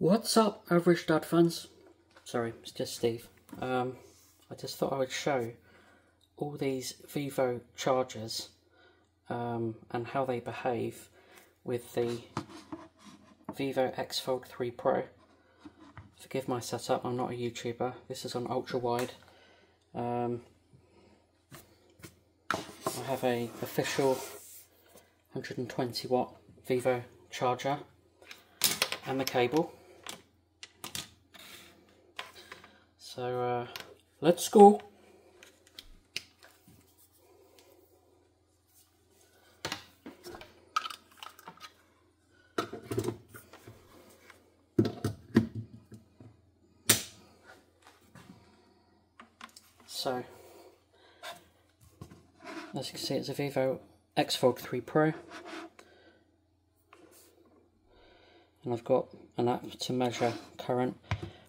What's up, average dad fans? Sorry, it's just Steve. Um, I just thought I would show all these Vivo chargers um, and how they behave with the Vivo X Fold 3 Pro. Forgive my setup, I'm not a YouTuber. This is on ultra wide. Um, I have a official 120 watt Vivo charger and the cable. So uh, let's go. So, as you can see, it's a Vivo X Fold 3 Pro. And I've got an app to measure current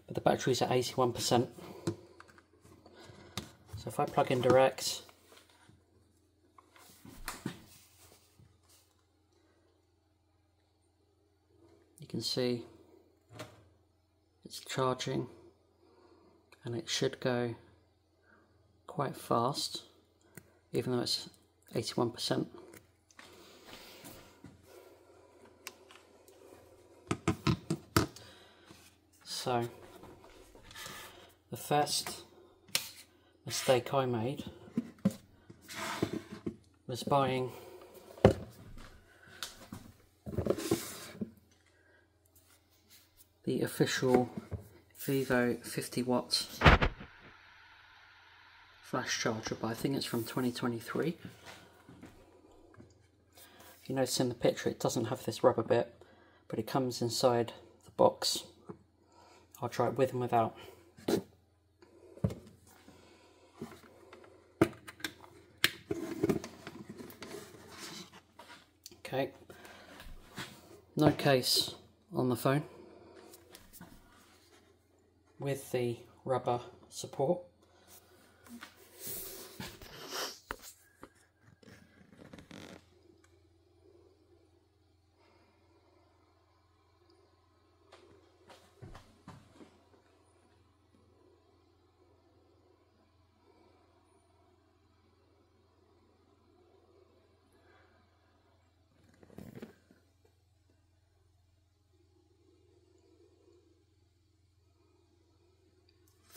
but the battery's at 81%. So if I plug in direct, you can see it's charging and it should go quite fast even though it's 81%. So the first mistake I made was buying the official Vivo 50 watts flash charger, but I think it's from 2023. If you notice in the picture, it doesn't have this rubber bit, but it comes inside the box. I'll try it with and without. Okay, no case on the phone with the rubber support.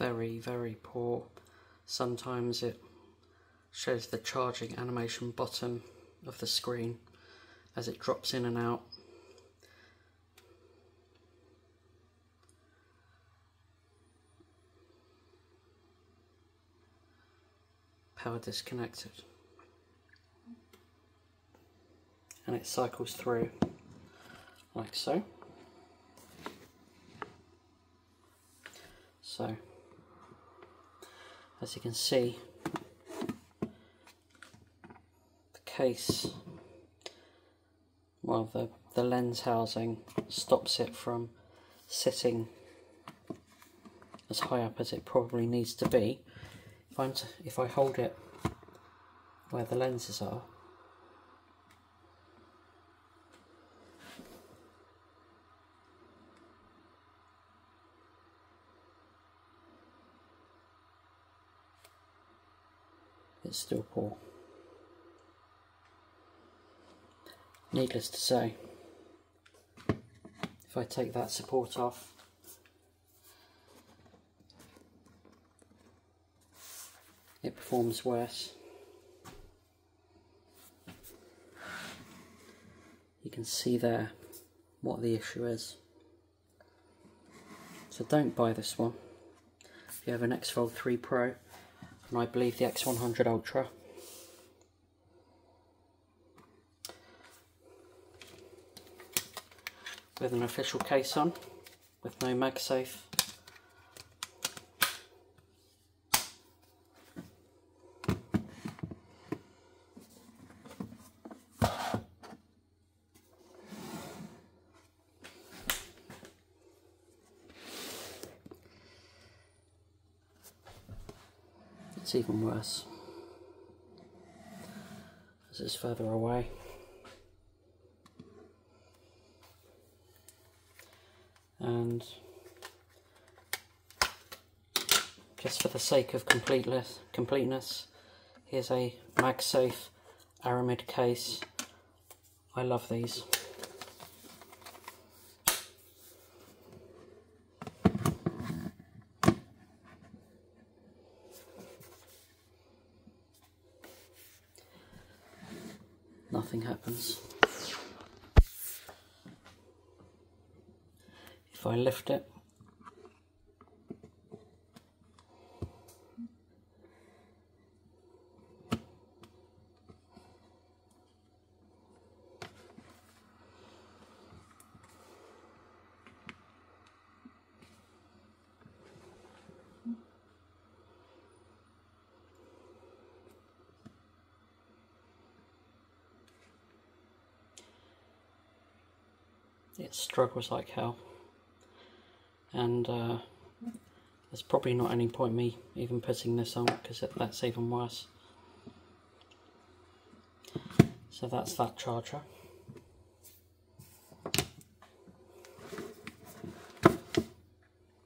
Very very poor. Sometimes it shows the charging animation bottom of the screen as it drops in and out. Power disconnected. And it cycles through like so. So as you can see the case well the, the lens housing stops it from sitting as high up as it probably needs to be. If, I'm to, if I hold it where the lenses are it's still poor. Needless to say, if I take that support off, it performs worse. You can see there what the issue is. So don't buy this one. If you have an X Fold 3 Pro, and I believe the X100 Ultra. With an official case on, with no MagSafe. It's even worse as it's further away. and just for the sake of completeness, completeness here's a MagSafe Aramid case. I love these. Nothing happens. If I lift it, it struggles like hell. And uh, there's probably not any point me even putting this on because that's even worse. So that's that charger.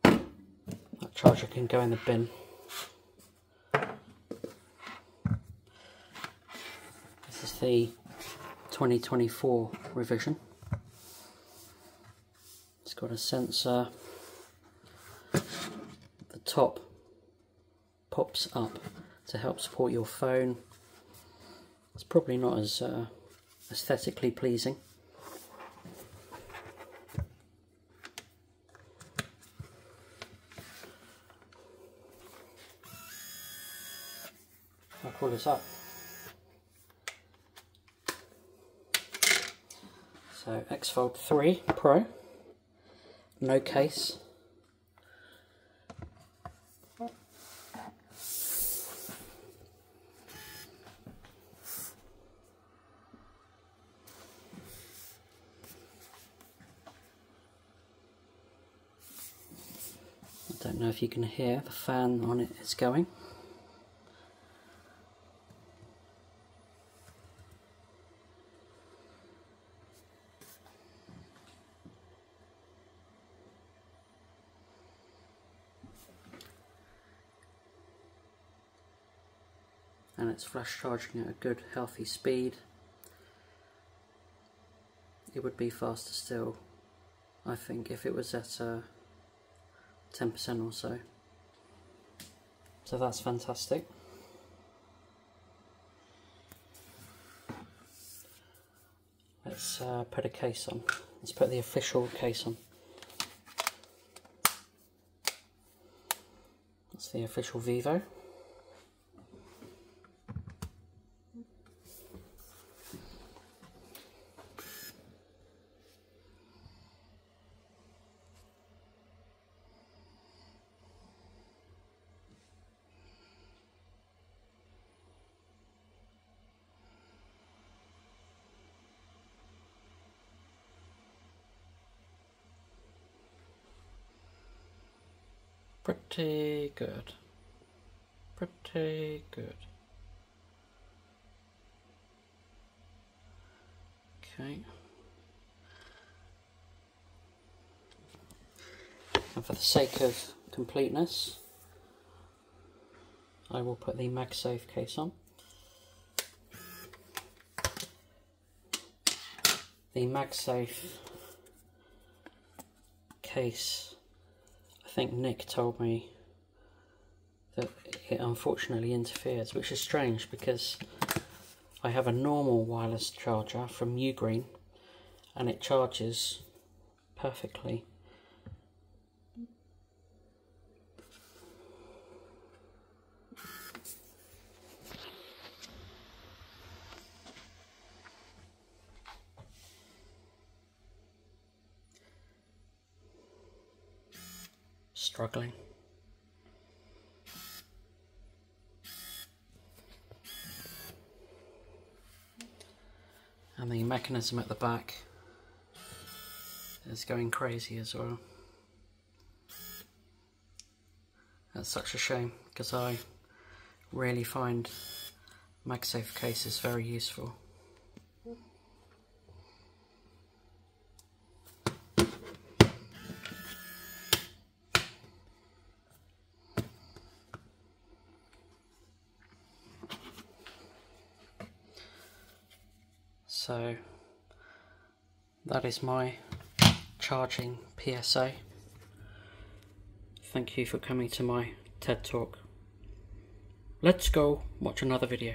That charger can go in the bin. This is the 2024 revision got a sensor. The top pops up to help support your phone. It's probably not as uh, aesthetically pleasing. I'll pull this up. So X Fold 3 Pro no case. I don't know if you can hear the fan on it is going. It's flash charging at a good healthy speed. It would be faster still I think if it was at 10% uh, or so. So that's fantastic. Let's uh, put a case on. Let's put the official case on. That's the official Vivo Pretty good. Pretty good. Okay. And for the sake of completeness, I will put the MagSafe case on. The MagSafe case think Nick told me that it unfortunately interferes, which is strange because I have a normal wireless charger from Ugreen and it charges perfectly. Struggling. And the mechanism at the back is going crazy as well. That's such a shame because I really find MagSafe cases very useful. So that is my charging PSA. Thank you for coming to my TED Talk. Let's go watch another video.